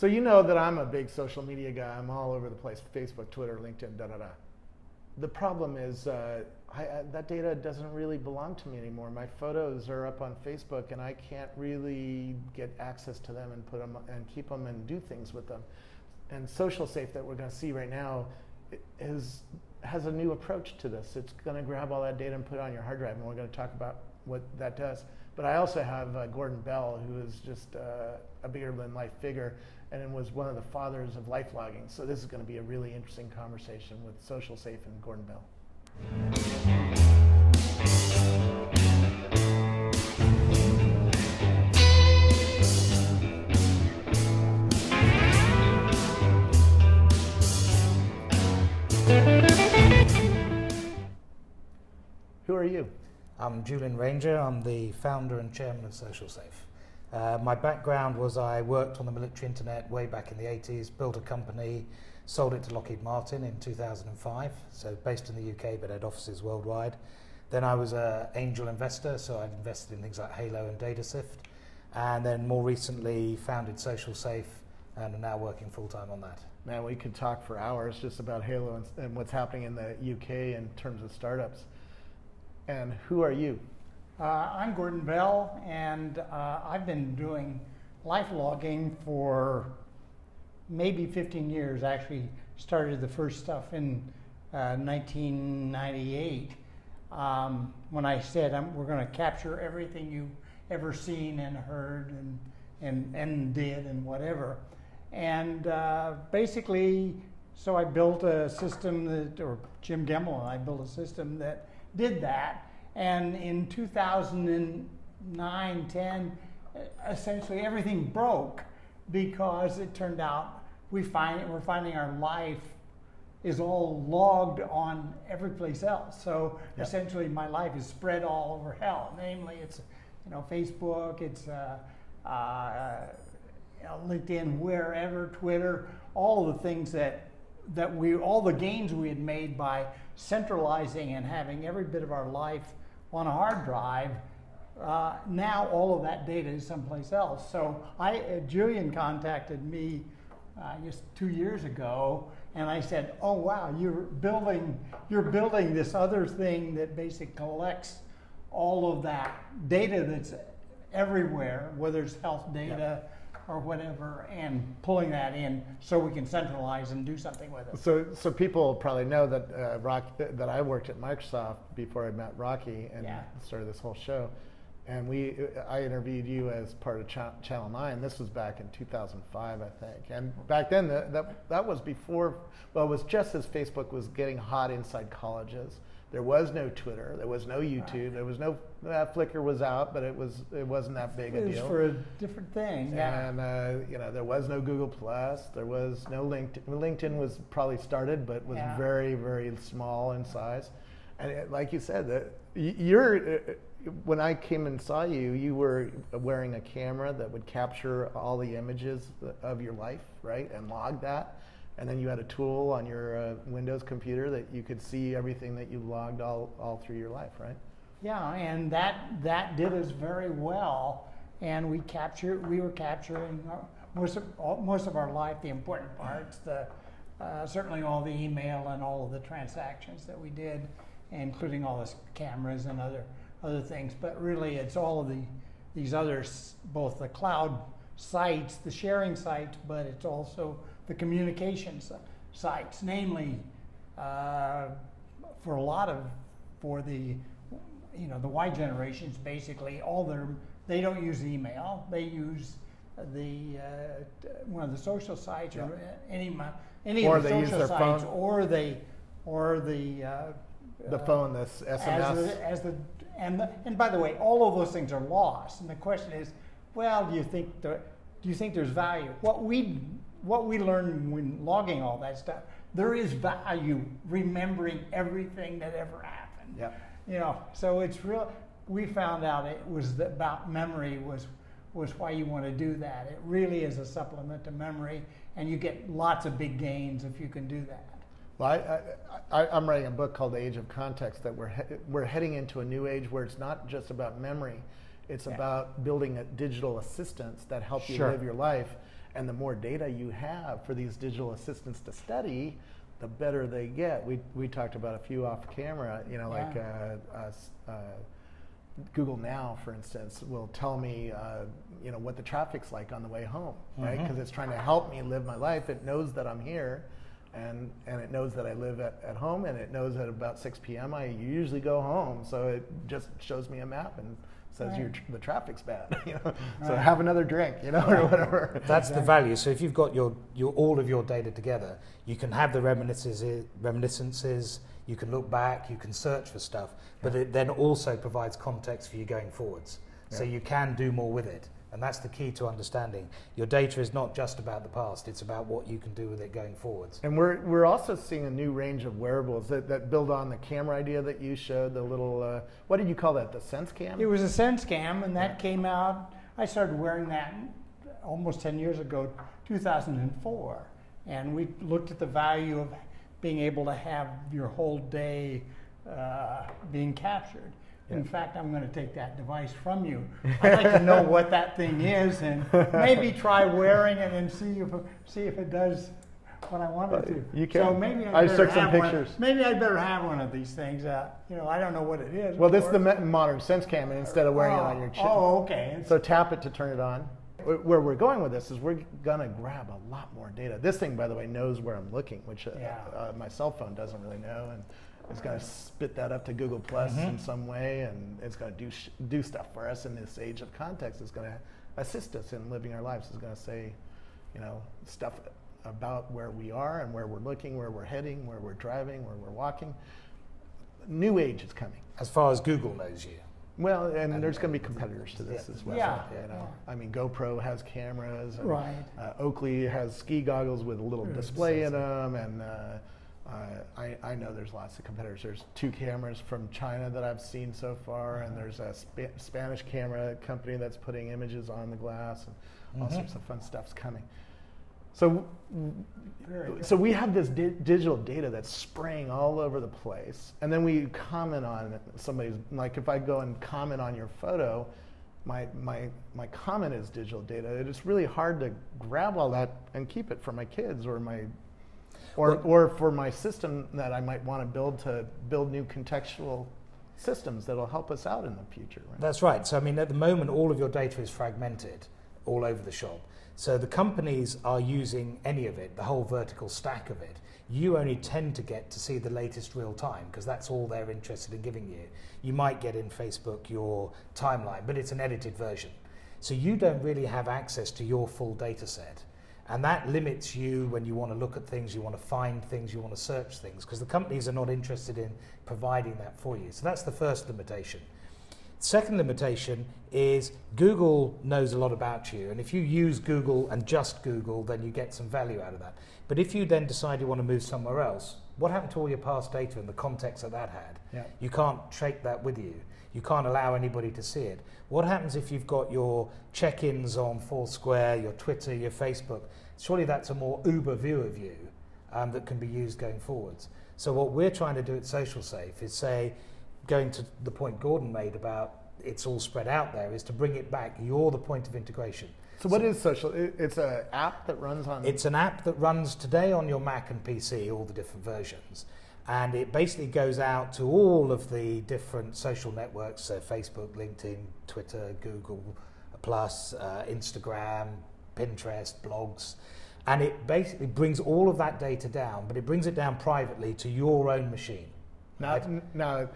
So you know that I'm a big social media guy. I'm all over the place: Facebook, Twitter, LinkedIn, da da da. The problem is uh, I, that data doesn't really belong to me anymore. My photos are up on Facebook, and I can't really get access to them and put them and keep them and do things with them. And Social Safe that we're going to see right now is has a new approach to this. It's going to grab all that data and put it on your hard drive, and we're going to talk about what that does. But I also have uh, Gordon Bell, who is just uh, a bigger than life figure and was one of the fathers of life logging. So this is going to be a really interesting conversation with Social Safe and Gordon Bell. Who are you? I'm Julian Ranger. I'm the founder and chairman of Social Safe. Uh, my background was I worked on the military internet way back in the 80s, built a company, sold it to Lockheed Martin in 2005, so based in the UK but had offices worldwide. Then I was an angel investor, so I've invested in things like Hailo and DataSift. And then more recently founded Social Safe and am now working full time on that. Man, we could talk for hours just about Hailo and, and what's happening in the UK in terms of startups. And who are you? Uh, I'm Gordon Bell, and uh, I've been doing life logging for maybe 15 years. I Actually, started the first stuff in uh, 1998 um, when I said we're going to capture everything you've ever seen and heard and, and, and did and whatever. And uh, basically, so I built a system that, or Jim Gemmell and I built a system that did that and in 2009, 10, essentially everything broke because it turned out we find we're finding our life is all logged on every place else. So yep. essentially, my life is spread all over hell. Namely, it's you know Facebook, it's uh, uh, LinkedIn, wherever, Twitter, all the things that that we all the gains we had made by centralizing and having every bit of our life on a hard drive. Uh, now all of that data is someplace else. So I, uh, Julian contacted me uh, just two years ago, and I said, "Oh wow, you're building you're building this other thing that basically collects all of that data that's everywhere, whether it's health data." Yep or whatever and pulling that in so we can centralize and do something with it. So, so people probably know that uh, Rock, that I worked at Microsoft before I met Rocky and yeah. started this whole show. And we, I interviewed you as part of Ch- Channel Nine. This was back in 2005, I think. And back then, that, that that was before. Well, it was just as Facebook was getting hot inside colleges there was no Twitter. There was no YouTube. Right. There was no uh, Flickr was out, but it was it wasn't that big it a deal. It was for a different thing. Yeah. And uh, you know there was no Google Plus. There was no LinkedIn. LinkedIn was probably started, but was yeah. very very small in size. And it, like you said, that you're. Uh, when I came and saw you, you were wearing a camera that would capture all the images of your life, right, and log that and then you had a tool on your uh, Windows computer that you could see everything that you logged all, all through your life, right? Yeah, and that that did us very well, and we captured we were capturing most of all, most of our life, the important parts, the uh, certainly all the email and all of the transactions that we did, including all the cameras and other other things. But really, it's all of the these others, both the cloud sites, the sharing sites, but it's also the communications sites, namely uh, for a lot of for the you know the Y generations basically all their they don't use email. They use the uh, one of the social sites or any any or of the social sites phone. or they or the uh, the phone this SMS as the, as the and the, and by the way all of those things are lost. And the question is well do you think the, do you think there's value? What we what we learned when logging all that stuff, there is value remembering everything that ever happened. Yeah. You know, so it's real. We found out it was about memory was was why you want to do that. It really is a supplement to memory, and you get lots of big gains if you can do that. Well, I, I, am writing a book called The Age of Context that we're he- we're heading into a new age where it's not just about memory, it's yeah. about building a digital assistance that help you live your life And the more data you have for these digital assistants to study, the better they get. We, we talked about a few off camera, you know, like Yeah. uh, uh, Google Now, for instance, will tell me, uh, you know, what the traffic's like on the way home, right? Mhm. Because it's trying to help me live my life. It knows that I'm here, and and it knows that I live at, at home, and it knows that about 6 p.m. I usually go home. So it just shows me a map and says your Right. tr- the traffic's bad, you know. So have another drink, you know, or whatever. That's the value. So if you've got your, your all of your data together, you can have the reminiscences, reminiscences. You can look back. You can search for stuff, but it then also provides context for you going forwards. So you can do more with it, and that's the key to understanding. Your data is not just about the past; it's about what you can do with it going forwards. And we're, we're also seeing a new range of wearables that, that build on the camera idea that you showed, the little, uh, what did you call that, the SenseCam? It was a SenseCam, and that came out. I started wearing that almost 10 years ago, 2004. And we looked at the value of being able to have your whole day uh, being captured. In fact, I'm going to take that device from you. I'd like to know what that thing is, and maybe try wearing it and see if see if it does what I want it to. You can. So maybe I I took some have one- pictures. Maybe I better have one of these things. Uh, you know, I don't know what it is. Well, this is the modern SenseCam, and instead of wearing it on your chin. Oh, okay. It's- So tap it to turn it on. Where we're going with this is we're gonna grab a lot more data. This thing, by the way, knows where I'm looking, which uh, Yeah. uh, my cell phone doesn't really know, and it's gonna spit that up to Google Plus Mhm. in some way, and it's gonna do sh- do stuff for us in this age of context. It's gonna assist us in living our lives. It's gonna say, you know, stuff about where we are and where we're looking, where we're heading, where we're driving, where we're walking. New age is coming. As far as Google knows you. Well, and, And- there's going to be competitors to this Yeah. as well. Yeah. You know, I mean, GoPro has cameras. And, Right. Uh, Oakley has ski goggles with a little Yeah, display in them, and uh, uh, I, I know there's lots of competitors. There's two cameras from China that I've seen so far, and there's a Spa- Spanish camera company that's putting images on the glass, and all Mhm. sorts of fun stuff's coming. So, so we have this di- digital data that's spraying all over the place, and then we comment on it. somebody's like if I go and comment on your photo, my my my comment is digital data. It's really hard to grab all that and keep it for my kids or my or Well- or for my system that I might want to build to build new contextual systems that'll help us out in the future. Right? That's right. So, I mean, at the moment, all of your data is fragmented all over the shop. So, the companies are using any of it, the whole vertical stack of it. You only tend to get to see the latest real time because that's all they're interested in giving you. You might get in Facebook your timeline, but it's an edited version. So, you don't really have access to your full data set. And that limits you when you want to look at things, you want to find things, you want to search things, because the companies are not interested in providing that for you. So that's the first limitation. Second limitation is Google knows a lot about you, and if you use Google and just Google, then you get some value out of that. But if you then decide you want to move somewhere else, what happened to all your past data and the context that that had? Yeah. You can't take that with you. You can't allow anybody to see it. What happens if you've got your check ins on Foursquare, your Twitter, your Facebook? Surely that's a more Uber view of you um, that can be used going forwards. So, what we're trying to do at Social Safe is say, going to the point Gordon made about it's all spread out there, is to bring it back. You're the point of integration. So what is social? It's an app that runs on. It's an app that runs today on your Mac and PC, all the different versions. And it basically goes out to all of the different social networks so Facebook, LinkedIn, Twitter, Google, Plus, uh, Instagram, Pinterest, blogs. And it basically brings all of that data down, but it brings it down privately to your own machine. now, n- now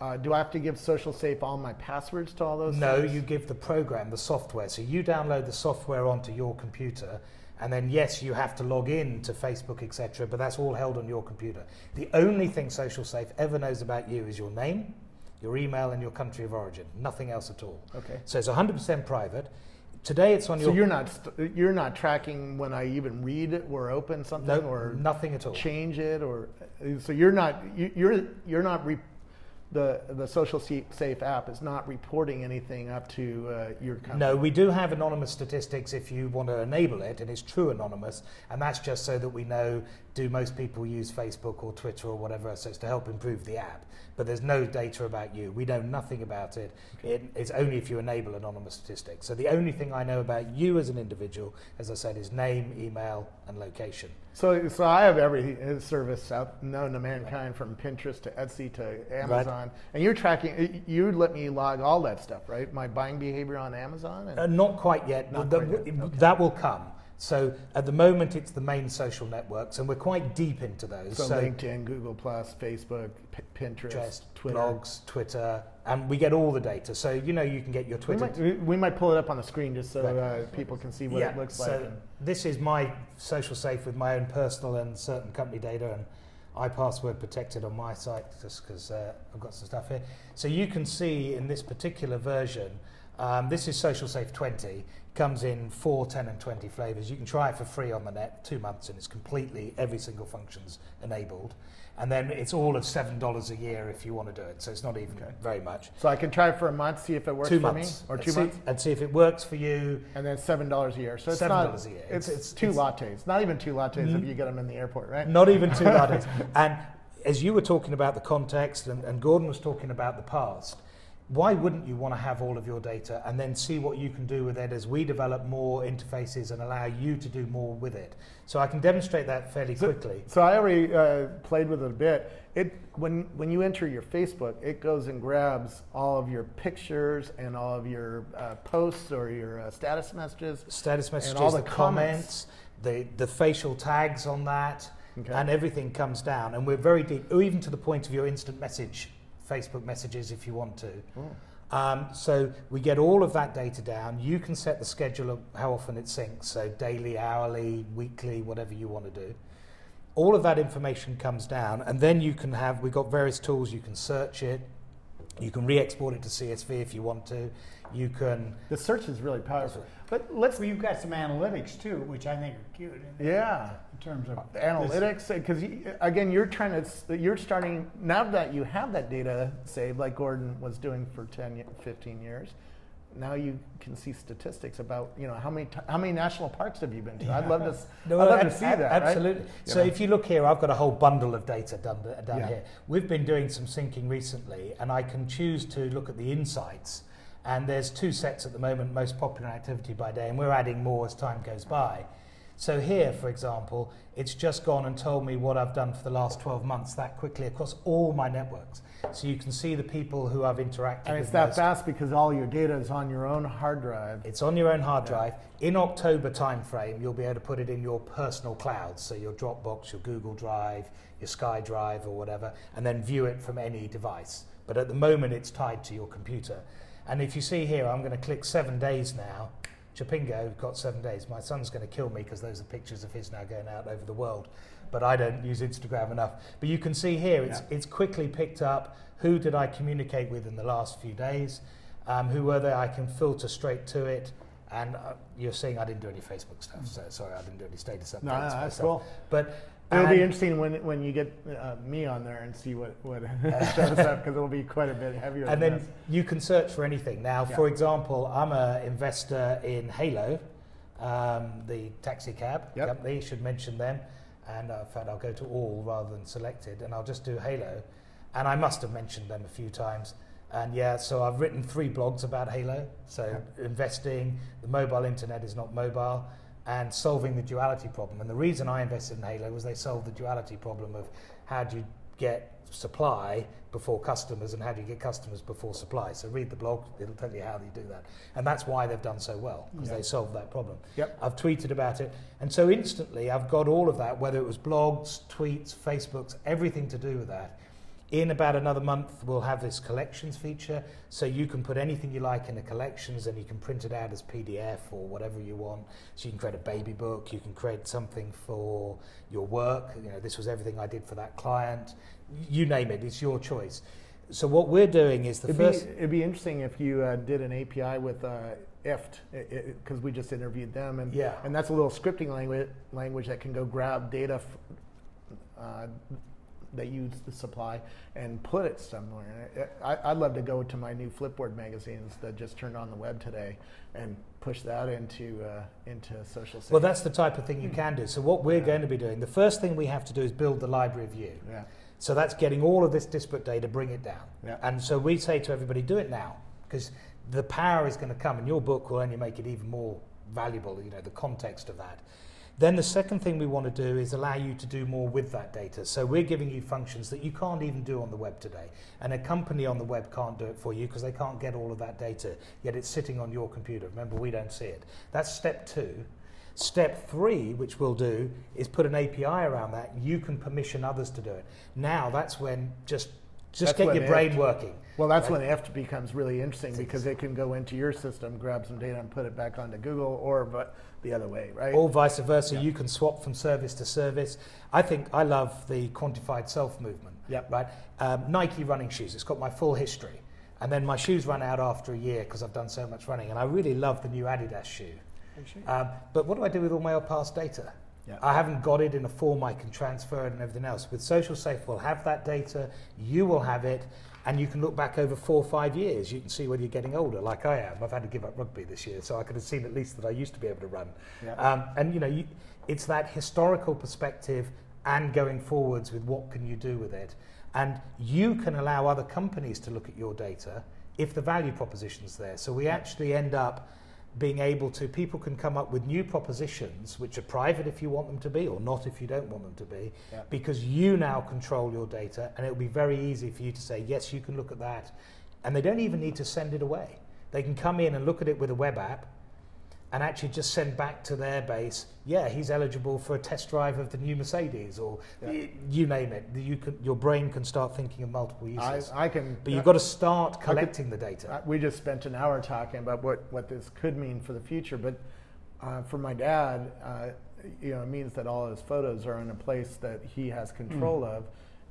uh, do I have to give Social Safe all my passwords to all those? No, things? you give the program, the software. So you download the software onto your computer, and then yes, you have to log in to Facebook, etc. But that's all held on your computer. The only thing Social Safe ever knows about you is your name, your email, and your country of origin. Nothing else at all. Okay. So it's 100% private. Today it's on So your. you're not st- you're not tracking when I even read it or open something no, or nothing at all. change it or so you're not you, you're you're not re, the the social safe app is not reporting anything up to uh, your company. No, we do have anonymous statistics if you want to enable it, and it's true anonymous, and that's just so that we know do most people use Facebook or Twitter or whatever, so it's to help improve the app. But there's no data about you. We know nothing about it. Okay. it. It's only if you enable anonymous statistics. So the only thing I know about you as an individual, as I said, is name, email, and location. So, so I have every service out known to mankind, from Pinterest to Etsy to Amazon, right. and you're tracking. You let me log all that stuff, right? My buying behavior on Amazon. Uh, not quite yet. Not the, quite yet. Okay. That will come. So at the moment, it's the main social networks, and we're quite deep into those. So, so LinkedIn, Google Plus, Facebook, P- Pinterest, Twitter, blogs, Twitter, and we get all the data. So you know, you can get your Twitter. We might, we might pull it up on the screen just so uh, people can see what yeah, it looks so like. this is my social safe with my own personal and certain company data, and I password protected on my site just because uh, I've got some stuff here. So you can see in this particular version. Um, this is Social Safe 20 comes in 4, 10 and 20 flavors. You can try it for free on the net, two months, and it's completely, every single function's enabled. And then it's all of $7 a year if you want to do it. So it's not even okay. very much. So I can try it for a month, see if it works two for months. me? Or two see, months? And see if it works for you. And then $7 a year. So it's $7 not, a year. It's, it's, it's two it's, lattes. Not even two lattes n- if mm-hmm. you get them in the airport, right? Not even two lattes. And as you were talking about the context and, and Gordon was talking about the past, why wouldn't you want to have all of your data and then see what you can do with it as we develop more interfaces and allow you to do more with it? So I can demonstrate that fairly so, quickly. So I already uh, played with it a bit. It when when you enter your Facebook, it goes and grabs all of your pictures and all of your uh, posts or your uh, status messages, status messages, and all the, the comments, the the facial tags on that. Okay. And everything comes down, and we're very deep, even to the point of your instant message Facebook messages if you want to. Oh. Um, so we get all of that data down. You can set the schedule of how often it syncs, so daily, hourly, weekly, whatever you want to do. All of that information comes down, and then you can have, we've got various tools, you can search it, you can re-export it to CSV if you want to. You can. The search is really powerful. But let's. Well, you've got some analytics too, which I think are cute. Yeah. In terms of analytics, because again, you're trying to, you're starting now that you have that data saved, like Gordon was doing for 10, 15 years now you can see statistics about you know how many t- how many national parks have you been to? Yeah. I'd love to. No, I'd love ab- to see that. Absolutely. Right? So know? if you look here, I've got a whole bundle of data done down yeah. here. We've been doing some syncing recently, and I can choose to look at the insights. And there's two sets at the moment, most popular activity by day, and we're adding more as time goes by. So here, for example, it's just gone and told me what I've done for the last 12 months that quickly across all my networks. So you can see the people who I've interacted and with. it's that most. fast because all your data is on your own hard drive. It's on your own hard yeah. drive. In October timeframe, you'll be able to put it in your personal clouds, so your Dropbox, your Google Drive, your SkyDrive, or whatever, and then view it from any device. But at the moment, it's tied to your computer. And if you see here, I'm going to click seven days now. Chapingo got seven days. My son's going to kill me because those are pictures of his now going out over the world but I don't use Instagram enough. But you can see here, it's, yeah. it's quickly picked up who did I communicate with in the last few days, um, who were they, I can filter straight to it. And uh, you're seeing I didn't do any Facebook stuff, so sorry, I didn't do any status updates. No, no that's cool. But It'll be interesting when when you get uh, me on there and see what what shows up because it'll be quite a bit heavier. And then this. you can search for anything. Now, yeah. for example, I'm an investor in Hailo, um, the taxi cab yep. company. Should mention them and in fact I'll go to all rather than selected and I'll just do Hailo. and I must have mentioned them a few times and yeah so I've written three blogs about Hailo. so investing the mobile internet is not mobile and solving the duality problem and the reason I invested in Hailo was they solved the duality problem of how do you get supply before customers and how do you get customers before supply. So read the blog, it'll tell you how they do that. And that's why they've done so well, because yep. they solved that problem. Yep. I've tweeted about it. And so instantly I've got all of that, whether it was blogs, tweets, Facebooks, everything to do with that. In about another month, we'll have this collections feature. So you can put anything you like in the collections and you can print it out as PDF or whatever you want. So you can create a baby book, you can create something for your work. You know, this was everything I did for that client. You name it, it's your choice. So what we're doing is the it'd first. Be, it'd be interesting if you uh, did an API with uh, IFTTT because we just interviewed them, and yeah. and that's a little scripting language language that can go grab data. F- uh, they use the supply and put it somewhere. I, I'd love to go to my new Flipboard magazines that just turned on the web today and push that into uh, into social. Well, that's the type of thing you can do. So what we're going to be doing, the first thing we have to do is build the library view. Yeah. So that's getting all of this disparate data, bring it down. Yeah. And so we say to everybody, do it now, because the power is going to come, and your book will only make it even more valuable. You know, the context of that. Then the second thing we want to do is allow you to do more with that data. So we're giving you functions that you can't even do on the web today. And a company on the web can't do it for you because they can't get all of that data, yet it's sitting on your computer. Remember, we don't see it. That's step two. Step three, which we'll do, is put an API around that. You can permission others to do it. Now that's when just just That's get your brain working. Well, that's right? when IFTTT becomes really interesting because it can go into your system, grab some data, and put it back onto Google, or but the other way, right? Or vice versa, Yeah. you can swap from service to service. I think I love the quantified self movement. Yep. Right. Um, Nike running shoes. It's got my full history, and then my shoes run out after a year because I've done so much running, and I really love the new Adidas shoe. Um, but what do I do with all my old past data? Yeah. I haven't got it in a form I can transfer it and everything else. With Social Safe, we'll have that data. You will have it, and you can look back over four or five years. You can see whether you're getting older, like I am. I've had to give up rugby this year, so I could have seen at least that I used to be able to run. Yeah. Um, and you know, you, it's that historical perspective and going forwards with what can you do with it. And you can allow other companies to look at your data if the value proposition's there. So we actually end up being able to, people can come up with new propositions, which are private if you want them to be, or not if you don't want them to be, Yeah. because you now control your data, and it'll be very easy for you to say, yes, you can look at that. And they don't even need to send it away. They can come in and look at it with a web app and actually just send back to their base, yeah, he's eligible for a test drive of the new Mercedes, or Yeah. you name it. You can, your brain can start thinking of multiple uses. I can. but you've got to start could- collecting the data. Uh, we just spent an hour talking about what, what this could mean for the future, but uh, for my dad, uh, you know, it means that all his photos are in a place that he has control of,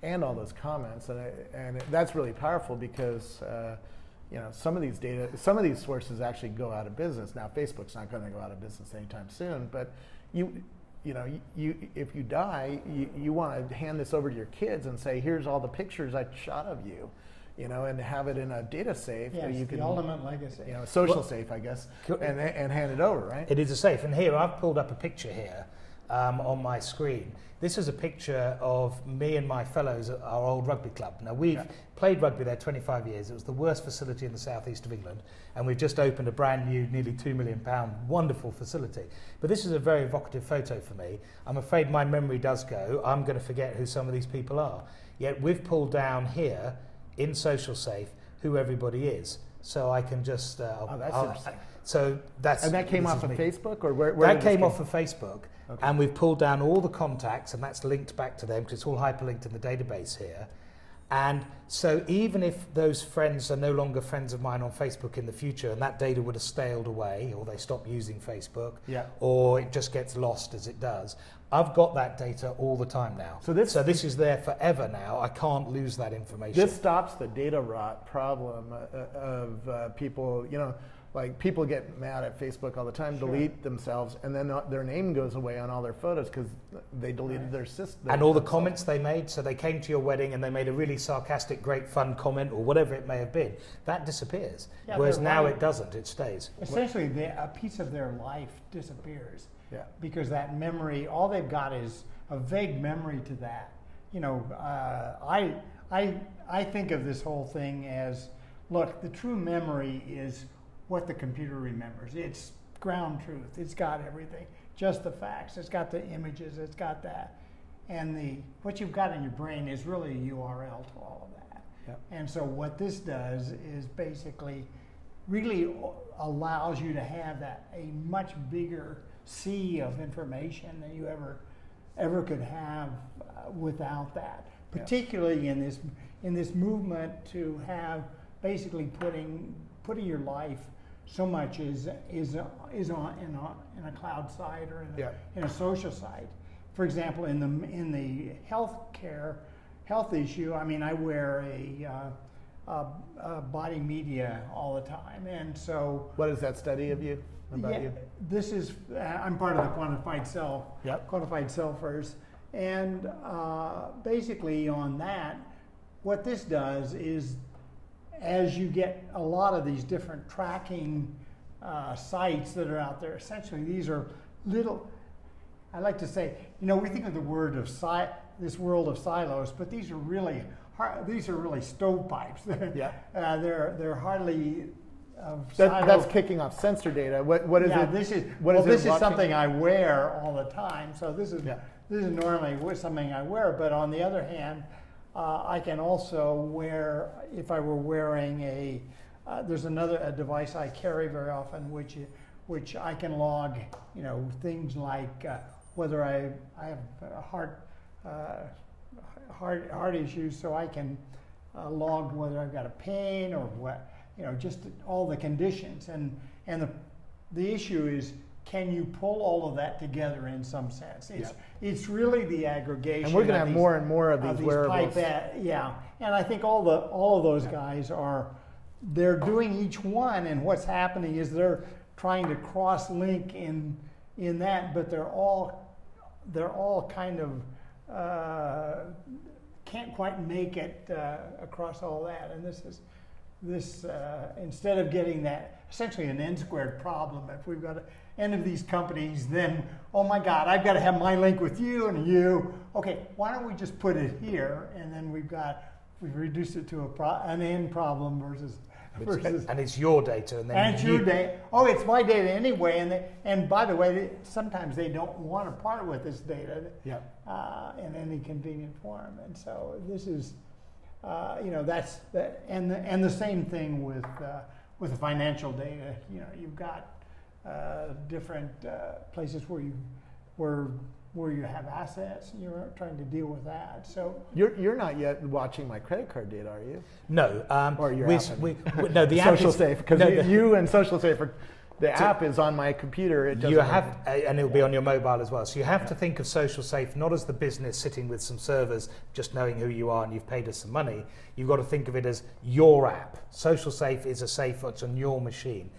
and all those comments, and and it, that's really powerful because. Uh, you know, some of these data, some of these sources actually go out of business. Now, Facebook's not going to go out of business anytime soon, but you, you know, you, you if you die, you, you want to hand this over to your kids and say, here's all the pictures I shot of you, you know, and have it in a data safe Yes, that you can, the ultimate legacy. you know, a social Well- safe, I guess, and, and hand it over, right? It is a safe. And here, I've pulled up a picture here um, on my screen. This is a picture of me and my fellows at our old rugby club. Now, we've Yeah. played rugby there 25 years. It was the worst facility in the southeast of England. And we've just opened a brand new, nearly £2 million, wonderful facility. But this is a very evocative photo for me. I'm afraid my memory does go. I'm going to forget who some of these people are. Yet we've pulled down here in Social Safe who everybody is. So I can just. Uh, Oh, that's I'll- interesting. So that's. and that came off of me. Facebook, or where? where That this came off of Facebook, Okay. and we've pulled down all the contacts, and that's linked back to them because it's all hyperlinked in the database here. And so, even if those friends are no longer friends of mine on Facebook in the future, and that data would have staled away, or they stop using Facebook, Yeah. or it just gets lost as it does, I've got that data all the time now. So this- so this is there forever now. I can't lose that information. This stops the data rot problem uh, of uh, people, you know, like people get mad at Facebook all the time, Sure. delete themselves, and then uh, their name goes away on all their photos because they deleted Right. their system. and all the comments they made. So they came to your wedding and they made a really sarcastic, great fun comment or whatever it may have been. That disappears. Yeah, Whereas now life- it doesn't. It stays. Essentially, the, a piece of their life disappears Yeah. because that memory, all they've got is a vague memory to that. You know, uh, I, I, I think of this whole thing as look, the true memory is what the computer remembers. It's ground truth. It's got everything, just the facts. It's got the images. It's got that. And the what you've got in your brain is really a URL to all of that. Yep. And so what this does is basically really allows you to have that a much bigger sea of information than you ever ever could have uh, without that. Particularly in this in this movement to have basically putting putting your life so much is is is on in a in a cloud site or in a, Yeah. in a social site. For example, in the in the healthcare health issue, I mean, I wear a, uh, a, a BodyMedia all the time, and so What is that study of you about yeah, you? this is uh, I'm part of the quantified self Yep. quantified selfers, And uh, basically, on that, what this does is as you get a lot of these different tracking uh, sites that are out there, essentially these are little, I like to say, you know, we think of the word of si- this world of silos, but these are really hard, these are really stovepipes. Yeah. uh, they're they're hardly of That, that's kicking off sensor data. What, what is yeah, it? this is what well, is this is something I wear all the time. So this is Yeah. this is normally something I wear. But on the other hand, uh, I can also wear if I were wearing a. Uh, there's another a device I carry very often, which which I can log. You know things like uh, whether I I have a heart uh, heart heart issues, so I can uh, log whether I've got a pain or what you know just all the conditions and and the the issue is can you pull all of that together in some sense? It's it's really the aggregation And we're going to have these- more and more of of these wearables. yeah. And i think all the all of those guys are they're doing each one and what's happening is they're trying to cross link in in that but they're all they're all kind of uh, can't quite make it uh, across all that. And this is this uh, instead of getting that essentially an n squared problem if we've got n of these companies then oh my god i've got to have my link with you and you okay why don't we just put it here and then we've got we've reduced it to a pro- an n problem versus versus and it's your data, and then and it's you, your data. Oh, it's my data anyway. And they, and by the way, they, sometimes they don't want to part with this data Yeah. uh, in any convenient form. And so this is, uh, you know, that's the, and the, and the same thing with uh, with the financial data. You know, you've got uh, different uh, places where you where where you have assets, and you're trying to deal with that. So You're, you're not yet watching my credit card data, are you? no, um, Or your we, app, we, we- no, the app Social is, Safe, because no, you, you and Social Safe are, the So- app is on my computer. It you have, uh, and it'll be on your mobile as well. So you have to think of Social Safe not as the business sitting with some servers, just knowing who you are and you've paid us some money. You've got to think of it as your app. Social Safe is a safe that's on your machine.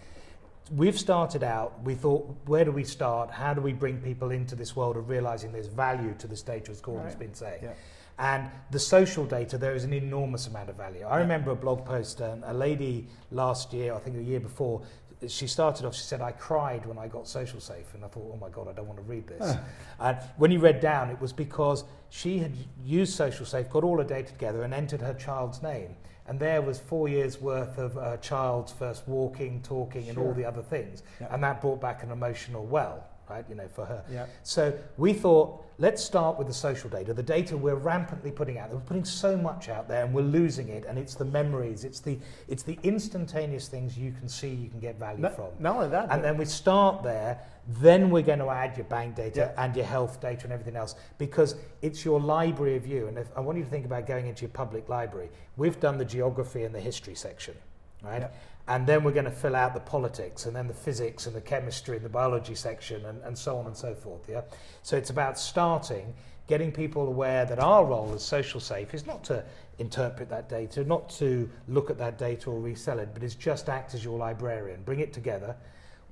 We've started out, we thought, where do we start? How do we bring people into this world of realizing there's value to this data, as Gordon's Right. been saying? Yeah. And the social data, there is an enormous amount of value. I remember a blog post, um, a lady last year, I think a year before, she started off, she said, I cried when I got Social Safe. And I thought, oh my God, I don't want to read this. and when you read down, it was because she had used Social Safe, got all her data together, and entered her child's name. And there was four years worth of a child's first walking, talking, and all the other things. Yeah. And that brought back an emotional well, right, you know, for her. Yeah. So we thought, let's start with the social data, the data we're rampantly putting out. We're putting so much out there and we're losing it. And it's the memories, it's the, it's the instantaneous things you can see, you can get value Not, from. not only that, And then we start there, then we're going to add your bank data Yeah. and your health data and everything else because it's your library of you. And if, I want you to think about going into your public library. We've done the geography and the history section, right? Yeah. And then we're going to fill out the politics and then the physics and the chemistry and the biology section and, and so on and so forth. Yeah. So it's about starting, getting people aware that our role as social safe is not to interpret that data, not to look at that data or resell it, but is just act as your librarian, bring it together.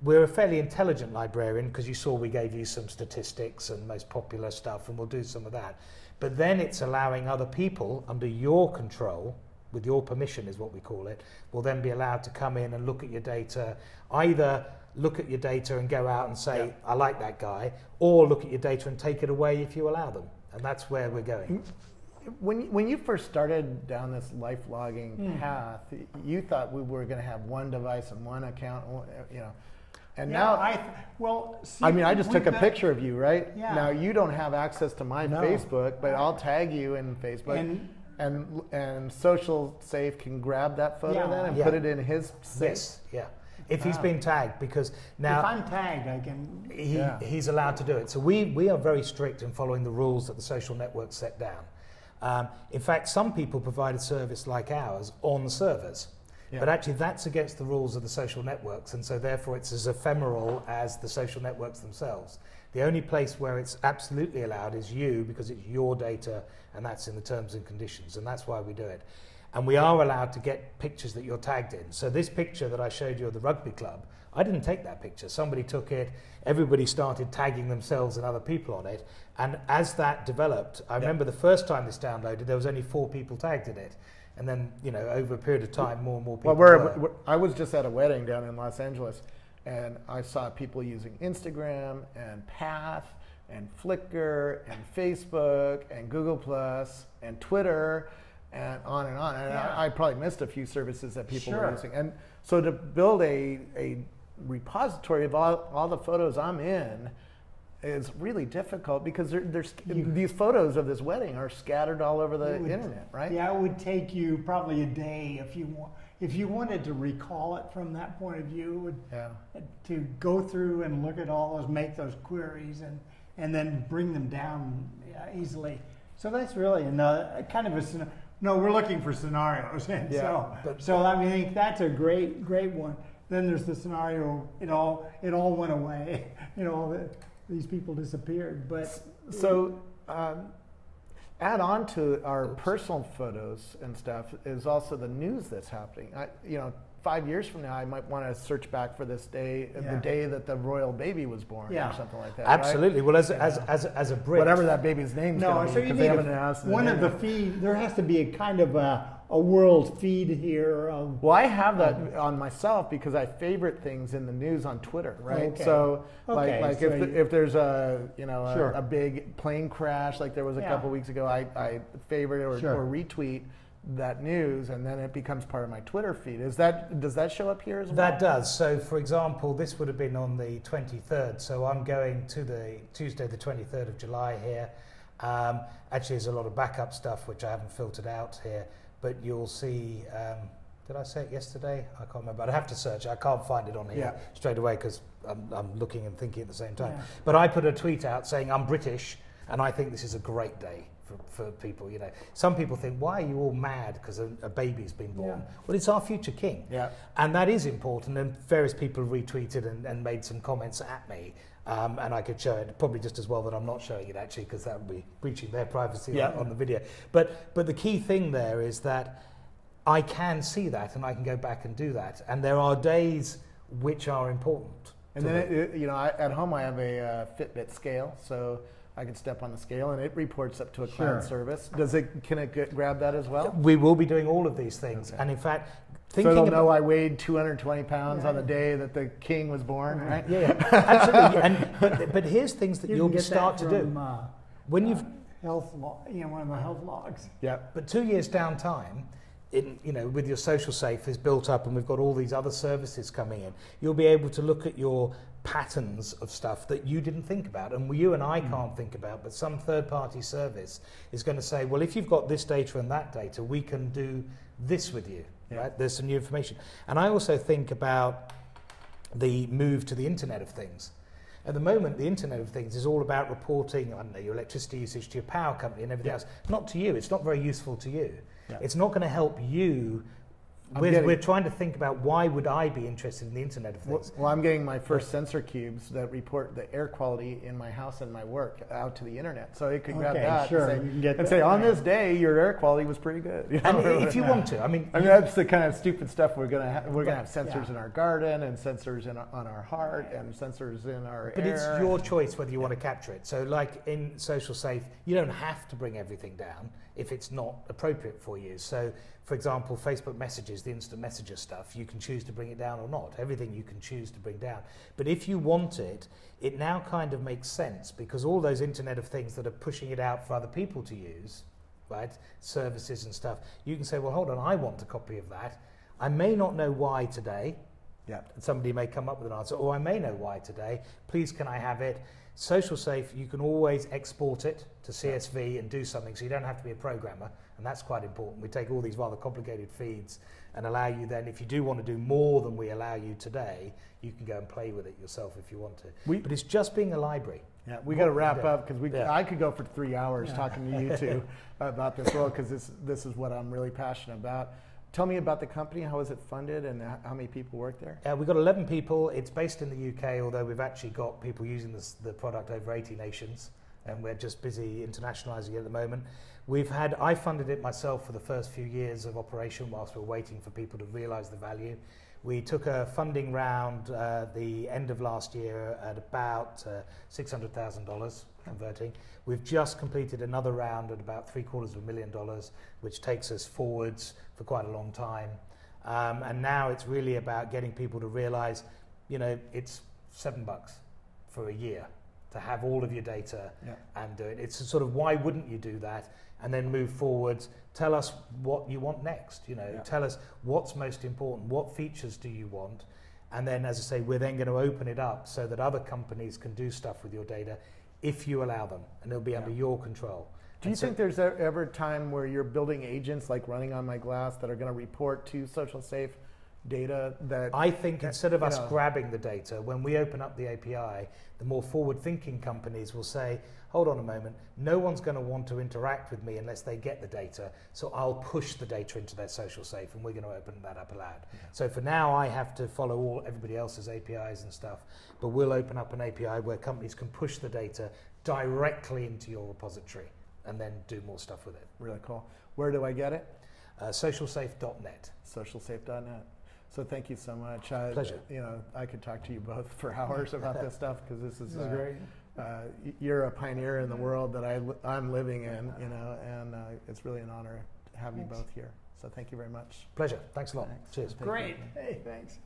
We're a fairly intelligent librarian because you saw we gave you some statistics and most popular stuff, and we'll do some of that. But then it's allowing other people under your control, with your permission is what we call it, will then be allowed to come in and look at your data, either look at your data and go out and say, Yeah. I like that guy, or look at your data and take it away if you allow them. And that's where we're going. when, when you first started down this life logging Hmm. path, you thought we were going to have one device and one account, you know. And yeah, now, I th- well, see, I mean, I just took a got- picture of you, right? Yeah. Now you don't have access to my No. Facebook, but I'll tag you in Facebook, And- and and Social Safe can grab that photo Yeah. then and Yeah. put it in his safe. Yes, yeah. If he's Wow. been tagged, because now if I'm tagged, I can. he, Yeah. he's allowed to do it. So we, we are very strict in following the rules that the social networks set down. Um, in fact, some people provide a service like ours on servers. Yeah. But actually, that's against the rules of the social networks, and so therefore it's as ephemeral as the social networks themselves. The only place where it's absolutely allowed is you, because it's your data, and that's in the terms and conditions, and that's why we do it. And we are allowed to get pictures that you're tagged in. So this picture that I showed you of the rugby club, I didn't take that picture. Somebody took it. Everybody started tagging themselves and other people on it. And as that developed, I remember the first time this downloaded, there was only four people tagged in it. And then, you know, over a period of time, more and more people. Well, we're, were. we're, I was just at a wedding down in Los Angeles, and I saw people using Instagram and Path and Flickr and Facebook and Google Plus and Twitter and on and on. And Yeah. I, I probably missed a few services that people were Sure. using. And so to build a, a repository of all, all the photos I'm in is really difficult because there, there's these photos of this wedding are scattered all over the would- internet, right? Yeah, it would take you probably a day if you want, if you wanted to recall it from that point of view. Would Yeah. to go through and look at all those, make those queries, and and then bring them down easily. So that's really another kind of a no. We're looking for scenarios, and Yeah, so but- so I mean, I think that's a great great one. Then there's the scenario it all it all went away. You know, the, these people disappeared, but So, um, add on to our personal photos and stuff is also the news that's happening. I, you know, five years from now, I might want to search back for this day, Yeah. the day that the royal baby was born, Yeah. or something like that. right? Absolutely. Well, as, as, as, as a Brit. Whatever that baby's name's No, so be, you they need a, one of the name. feed. There has to be a kind of a, a world feed here of Well, I have that on myself because I favorite things in the news on Twitter, right? Okay. So, Okay, like, like so if, you- if there's a you know a, Sure. a big plane crash, like there was a Yeah. couple weeks ago, I, I favorite or, Sure. or retweet that news, and then it becomes part of my Twitter feed. Is that does that show up here as well? That does. So, for example, this would have been on the 23rd. So, I'm going to the Tuesday, the 23rd of July here. Um, actually, there's a lot of backup stuff which I haven't filtered out here, but you'll see. Um, did I say it yesterday? I can't remember. I'd have to search. I can't find it on here Yeah. straight away because I'm, I'm looking and thinking at the same time. Yeah. But I put a tweet out saying I'm British and I think this is a great day for, for people. You know, some people think, why are you all mad because a, a baby's been born? Yeah. Well, it's our future king. Yeah. And that is important, and various people retweeted and, and made some comments at me. Um, and I could show it probably just as well that I'm not showing it actually because that would be breaching their privacy Yeah. on, on the video. But but the key thing there is that I can see that and I can go back and do that. And there are days which are important. And then, it, you know, I, at home I have a uh, Fitbit scale, so I can step on the scale and it reports up to a cloud Sure. service. Does it? Can it get, grab that as well? we will be doing all of these things. Okay. And in fact, So thinking they'll know I weighed 220 pounds on the day that the king was born, right? yeah, yeah, absolutely. And but, but here's things that you you'll get start that to do Uh, when you've health log, you know, one of the health logs. Yeah. But two years down time, in, you know, with your social safe is built up and we've got all these other services coming in, you'll be able to look at your patterns of stuff that you didn't think about and you and I can't think about, but some third party service is going to say, well, if you've got this data and that data, we can do this with you, Yeah. right? There's some new information. And I also think about the move to the Internet of Things. At the moment, the Internet of Things is all about reporting, I don't know, your electricity usage to your power company and everything Yeah. else. Not to you. It's not very useful to you. Yeah. It's not going to help you. We're, getting- we're trying to think about why would I be interested in the Internet of Things. well, I'm getting my first sensor cubes that report the air quality in my house and my work out to the internet, so it could grab Okay, that sure, and say, you can get and say on this day your air quality was pretty good. You and know? if you want to, I mean, I mean, that's the kind of stupid stuff we're gonna ha- we're gonna have sensors Yeah. in our garden and sensors in our, on our heart and sensors in our But air. it's your choice whether you want to capture it. So, like in Social Safe, you don't have to bring everything down if it's not appropriate for you. So, for example, Facebook messages, the instant messenger stuff, you can choose to bring it down or not. Everything you can choose to bring down. But if you want it, it now kind of makes sense because all those Internet of Things that are pushing it out for other people to use, right, services and stuff, you can say, well, hold on, I want a copy of that. I may not know why today, yeah. somebody may come up with an answer, or I may know why today. Please, can I have it? Social Safe, you can always export it to CSV and do something, so you don't have to be a programmer, and that's quite important. We take all these rather complicated feeds and allow you then, if you do want to do more than we allow you today, you can go and play with it yourself if you want to. We- but it's just being a library. Yeah, we got to wrap Yeah. up because we Yeah. I could go for three hours Yeah. talking to you two about this world because this this is what I'm really passionate about. Tell me about the company. How is it funded and how many people work there? Uh, we've got 11 people. It's based in the UK, although we've actually got people using this, the product over 80 nations, and we're just busy internationalizing at the moment. We've had, I funded it myself for the first few years of operation whilst we we're waiting for people to realize the value. We took a funding round uh, the end of last year at about uh, $600,000 converting. We've just completed another round at about three quarters of a million dollars, which takes us forwards for quite a long time. Um, and now it's really about getting people to realize, you know, it's seven bucks for a year to have all of your data Yeah. and do it. It's a sort of why wouldn't you do that and then move forwards? Tell us what you want next. You know, Yeah. tell us what's most important. What features do you want? And then, as I say, we're then going to open it up so that other companies can do stuff with your data if you allow them, and it'll be under your control. Do you so- think there's ever a time where you're building agents like running on my glass that are going to report to social safe data that I think Yeah, instead of us know. grabbing the data, when we open up the API, the more forward thinking companies will say, hold on a moment, no one's going to want to interact with me unless they get the data, so I'll push the data into their SocialSafe and we're going to open that up aloud. So for now, I have to follow all everybody else's APIs and stuff, but we'll open up an API where companies can push the data directly into your repository and then do more stuff with it. really cool. Where do I get it? Uh, socialsafe.net. Socialsafe.net. So thank you so much. I, Pleasure. You know, I could talk to you both for hours about this stuff because this is, This is uh, great. uh, you're a pioneer in the world that I, I'm living in, you know, and uh, it's really an honor to have you both here. So thank you very much. Pleasure. Thanks a lot. Thanks. Cheers. Thank you. Great. Hey, thanks.